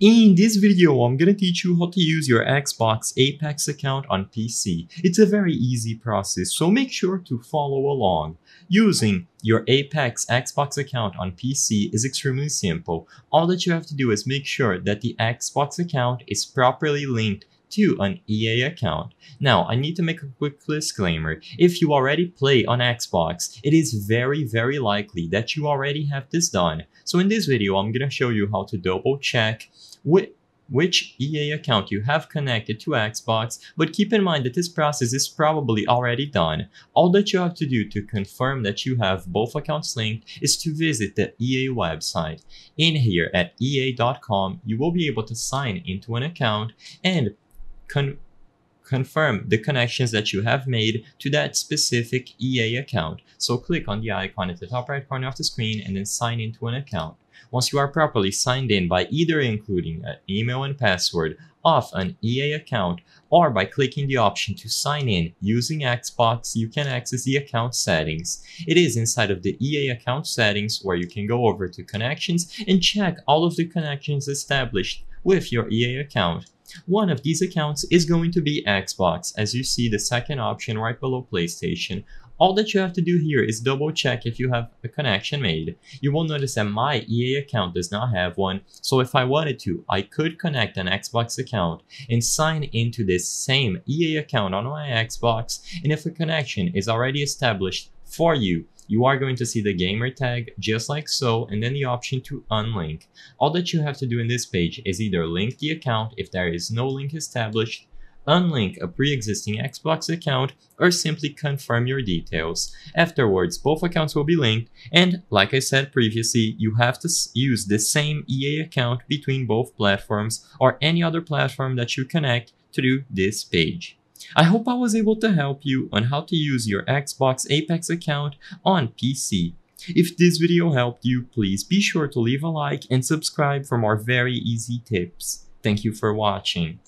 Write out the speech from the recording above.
In this video, I'm gonna teach you how to use your Xbox Apex account on PC. It's a very easy process, so make sure to follow along. Using your Apex Xbox account on PC is extremely simple. All that you have to do is make sure that the Xbox account is properly linked to an EA account. Now, I need to make a quick disclaimer. If you already play on Xbox, it is very, very likely that you already have this done. So in this video, I'm gonna show you how to double check which EA account you have connected to Xbox, but keep in mind that this process is probably already done. All that you have to do to confirm that you have both accounts linked is to visit the EA website. In here at ea.com, you will be able to sign into an account and con confirm the connections that you have made to that specific EA account. So click on the icon at the top right corner of the screen and then sign into an account. Once you are properly signed in by either including an email and password of an EA account or by clicking the option to sign in using Xbox, you can access the account settings. It is inside of the EA account settings where you can go over to connections and check all of the connections established with your EA account. One of these accounts is going to be Xbox, as you see the second option right below PlayStation. All that you have to do here is double check if you have a connection made. You will notice that my EA account does not have one, so if I wanted to, I could connect an Xbox account and sign into this same EA account on my Xbox, and if a connection is already established for you, you are going to see the gamer tag just like so and then the option to unlink. All that you have to do in this page is either link the account if there is no link established, unlink a pre-existing Xbox account, or simply confirm your details. Afterwards, both accounts will be linked, and like I said previously, you have to use the same EA account between both platforms or any other platform that you connect do this page. I hope I was able to help you on how to use your Xbox Apex account on PC. If this video helped you, please be sure to leave a like and subscribe for more very easy tips. Thank you for watching.